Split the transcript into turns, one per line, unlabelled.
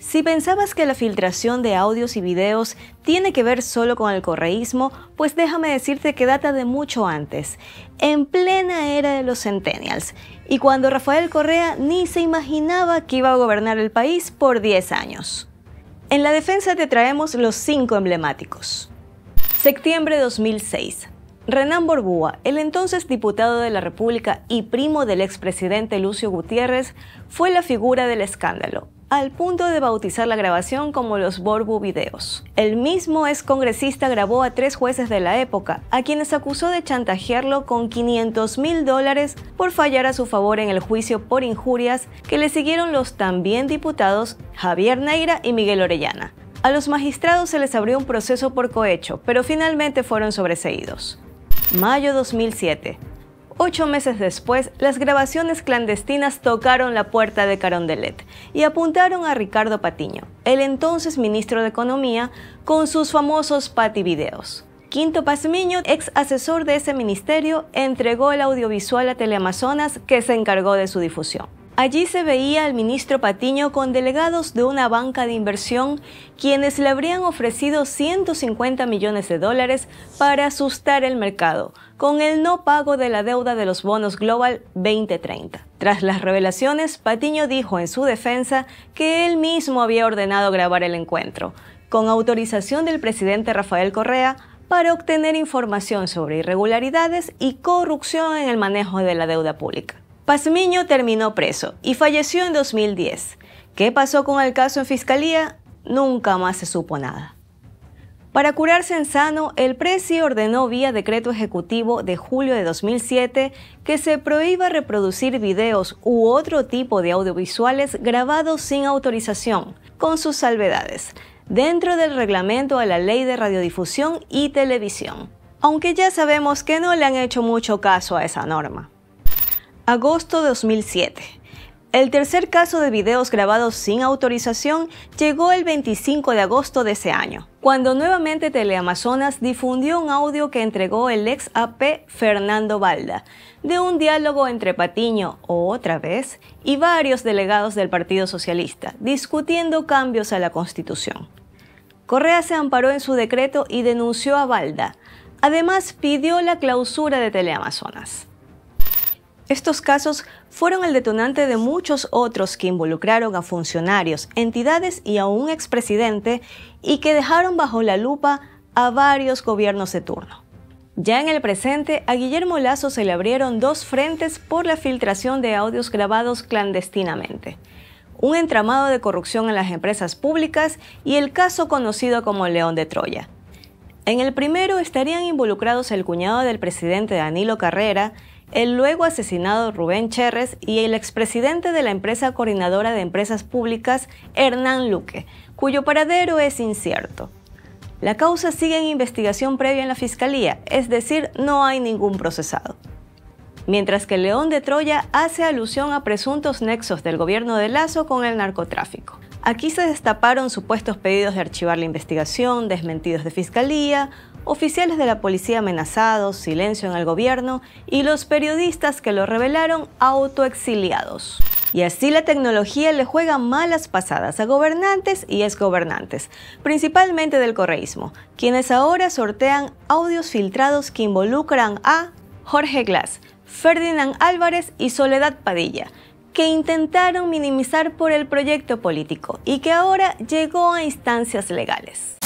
Si pensabas que la filtración de audios y videos tiene que ver solo con el correísmo, pues déjame decirte que data de mucho antes, en plena era de los centennials, y cuando Rafael Correa ni se imaginaba que iba a gobernar el país por 10 años. En la defensa te traemos los cinco emblemáticos. Septiembre 2006. Renan Borbúa, el entonces diputado de la República y primo del expresidente Lucio Gutiérrez, fue la figura del escándalo, al punto de bautizar la grabación como los Borbu Videos. El mismo ex congresista grabó a tres jueces de la época, a quienes acusó de chantajearlo con 500 mil dólares por fallar a su favor en el juicio por injurias que le siguieron los también diputados Javier Neira y Miguel Orellana. A los magistrados se les abrió un proceso por cohecho, pero finalmente fueron sobreseídos. Mayo 2007. Ocho meses después, las grabaciones clandestinas tocaron la puerta de Carondelet y apuntaron a Ricardo Patiño, el entonces ministro de Economía, con sus famosos Pati Videos. Quinto Pazmiño, ex asesor de ese ministerio, entregó el audiovisual a Teleamazonas que se encargó de su difusión. Allí se veía al ministro Patiño con delegados de una banca de inversión quienes le habrían ofrecido 150 millones de dólares para asustar el mercado con el no pago de la deuda de los bonos Global 2030. Tras las revelaciones, Patiño dijo en su defensa que él mismo había ordenado grabar el encuentro, con autorización del presidente Rafael Correa, para obtener información sobre irregularidades y corrupción en el manejo de la deuda pública. Pazmiño terminó preso y falleció en 2010. ¿Qué pasó con el caso en fiscalía? Nunca más se supo nada. Para curarse en sano, el Presi ordenó vía decreto ejecutivo de julio de 2007 que se prohíba reproducir videos u otro tipo de audiovisuales grabados sin autorización, con sus salvedades, dentro del reglamento a la Ley de Radiodifusión y Televisión. Aunque ya sabemos que no le han hecho mucho caso a esa norma. Agosto de 2007. El tercer caso de videos grabados sin autorización llegó el 25 de agosto de ese año, cuando nuevamente Teleamazonas difundió un audio que entregó el ex AP Fernando Balda, de un diálogo entre Patiño, otra vez, y varios delegados del Partido Socialista, discutiendo cambios a la Constitución. Correa se amparó en su decreto y denunció a Balda. Además, pidió la clausura de Teleamazonas. Estos casos fueron el detonante de muchos otros que involucraron a funcionarios, entidades y a un expresidente y que dejaron bajo la lupa a varios gobiernos de turno. Ya en el presente, a Guillermo Lazo se le abrieron dos frentes por la filtración de audios grabados clandestinamente. Un entramado de corrupción en las empresas públicas y el caso conocido como León de Troya. En el primero estarían involucrados el cuñado del presidente Danilo Carrera, el luego asesinado Rubén Cherres y el expresidente de la empresa coordinadora de empresas públicas, Hernán Luque, cuyo paradero es incierto. La causa sigue en investigación previa en la Fiscalía, es decir, no hay ningún procesado. Mientras que León de Troya hace alusión a presuntos nexos del gobierno de Lazo con el narcotráfico. Aquí se destaparon supuestos pedidos de archivar la investigación, desmentidos de fiscalía, oficiales de la policía amenazados, silencio en el gobierno y los periodistas que lo revelaron autoexiliados. Y así la tecnología le juega malas pasadas a gobernantes y exgobernantes, principalmente del correísmo, quienes ahora sortean audios filtrados que involucran a Jorge Glass, Ferdinand Álvarez y Soledad Padilla, que intentaron minimizar por el proyecto político y que ahora llegó a instancias legales.